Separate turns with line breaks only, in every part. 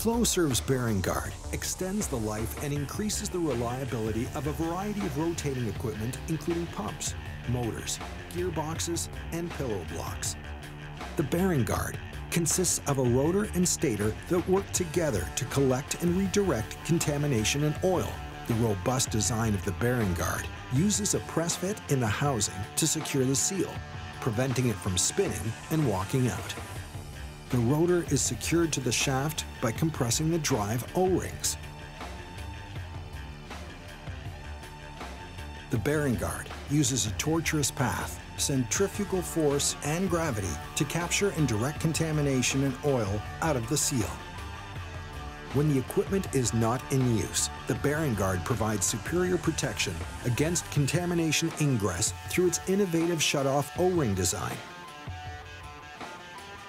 Flowserve's Bearing Gard extends the life and increases the reliability of a variety of rotating equipment including pumps, motors, gearboxes, and pillow blocks. The Bearing Gard consists of a rotor and stator that work together to collect and redirect contamination and oil. The robust design of the Bearing Gard uses a press fit in the housing to secure the seal, preventing it from spinning and walking out. The rotor is secured to the shaft by compressing the drive O-rings. The Bearing Gard uses a tortuous path, centrifugal force, and gravity to capture and direct contamination and oil out of the seal. When the equipment is not in use, the Bearing Gard provides superior protection against contamination ingress through its innovative shut-off O-ring design.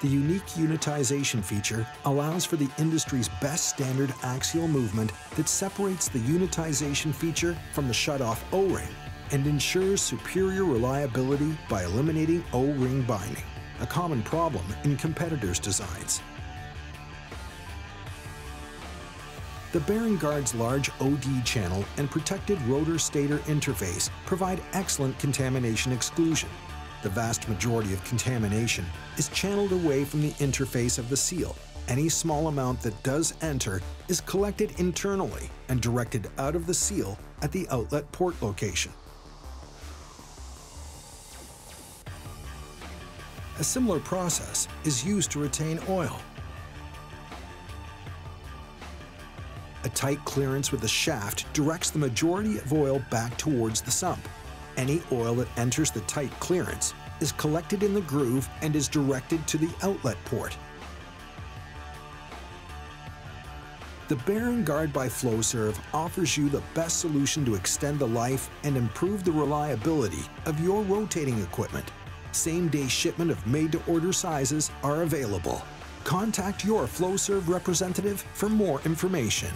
The unique unitization feature allows for the industry's best standard axial movement that separates the unitization feature from the shut-off O-ring and ensures superior reliability by eliminating O-ring binding, a common problem in competitors' designs. The Bearing Gard's large OD channel and protected rotor-stator interface provide excellent contamination exclusion, the vast majority of contamination is channeled away from the interface of the seal. Any small amount that does enter is collected internally and directed out of the seal at the outlet port location. A similar process is used to retain oil. A tight clearance with the shaft directs the majority of oil back towards the sump. Any oil that enters the tight clearance is collected in the groove and is directed to the outlet port. The Bearing Gard by Flowserve offers you the best solution to extend the life and improve the reliability of your rotating equipment. Same-day shipment of made-to-order sizes are available. Contact your Flowserve representative for more information.